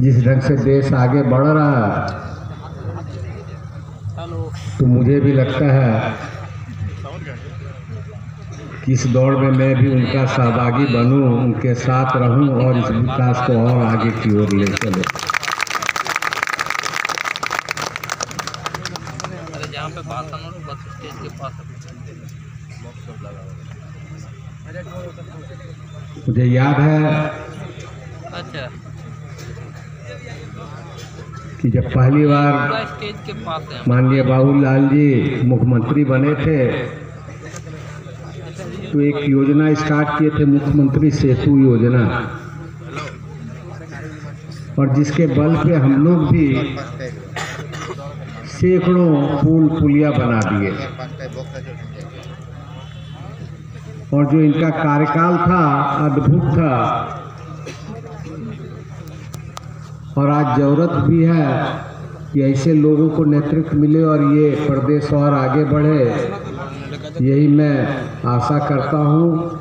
जिस ढंग से देश आगे बढ़ रहा है तो मुझे भी लगता है कि इस दौड़ में मैं भी उनका सहभागी बनूं उनके साथ रहूँ और इस विकास को और आगे की ओर ले चले। मुझे याद है अच्छा। कि जब पहली बार माननीय बाबूलाल जी मुख्यमंत्री बने थे तो एक योजना स्टार्ट किए थे मुख्यमंत्री सेतु योजना। और जिसके बल पे हम लोग भी सैकड़ों पुल पुलिया बना दिए। और जो इनका कार्यकाल था, अद्भुत था और आज ज़रूरत भी है कि ऐसे लोगों को नेतृत्व मिले और ये प्रदेश और आगे बढ़े। यही मैं आशा करता हूँ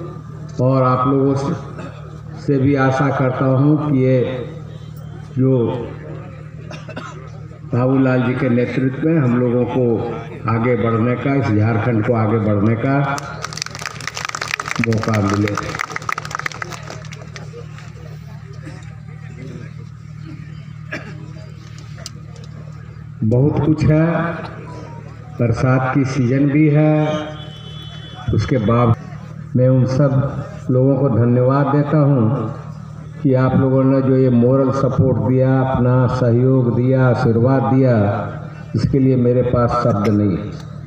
और आप लोगों से- भी आशा करता हूँ कि ये जो बाबूलाल जी के नेतृत्व में हम लोगों को आगे बढ़ने का, इस झारखंड को आगे बढ़ने का मौका मिले। बहुत कुछ है, बरसात की सीज़न भी है। उसके बाद मैं उन सब लोगों को धन्यवाद देता हूँ कि आप लोगों ने जो ये मोरल सपोर्ट दिया, अपना सहयोग दिया, आशीर्वाद दिया, इसके लिए मेरे पास शब्द नहीं है।